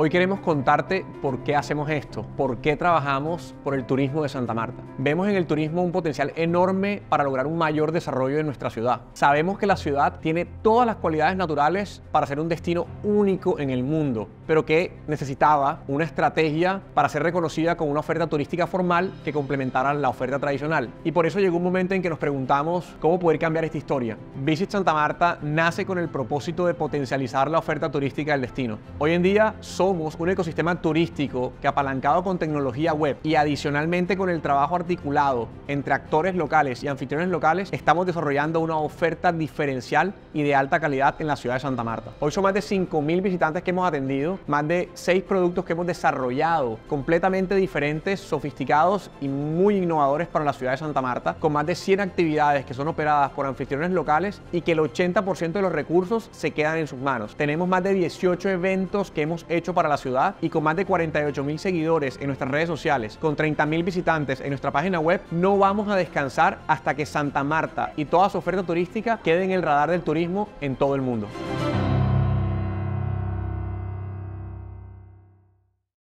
Hoy queremos contarte por qué hacemos esto, por qué trabajamos por el turismo de Santa Marta. Vemos en el turismo un potencial enorme para lograr un mayor desarrollo de nuestra ciudad. Sabemos que la ciudad tiene todas las cualidades naturales para ser un destino único en el mundo, pero que necesitaba una estrategia para ser reconocida con una oferta turística formal que complementara la oferta tradicional. Y por eso llegó un momento en que nos preguntamos cómo poder cambiar esta historia. Visit Santa Marta nace con el propósito de potencializar la oferta turística del destino. Hoy en día, somos un ecosistema turístico que apalancado con tecnología web y adicionalmente con el trabajo articulado entre actores locales y anfitriones locales, estamos desarrollando una oferta diferencial y de alta calidad en la ciudad de Santa Marta. Hoy son más de 5.000 visitantes que hemos atendido, más de 6 productos que hemos desarrollado completamente diferentes, sofisticados y muy innovadores para la ciudad de Santa Marta, con más de 100 actividades que son operadas por anfitriones locales y que el 80% de los recursos se quedan en sus manos. Tenemos más de 18 eventos que hemos hecho para la ciudad y con más de 48 mil seguidores en nuestras redes sociales, con 30 mil visitantes en nuestra página web, no vamos a descansar hasta que Santa Marta y toda su oferta turística quede en el radar del turismo en todo el mundo.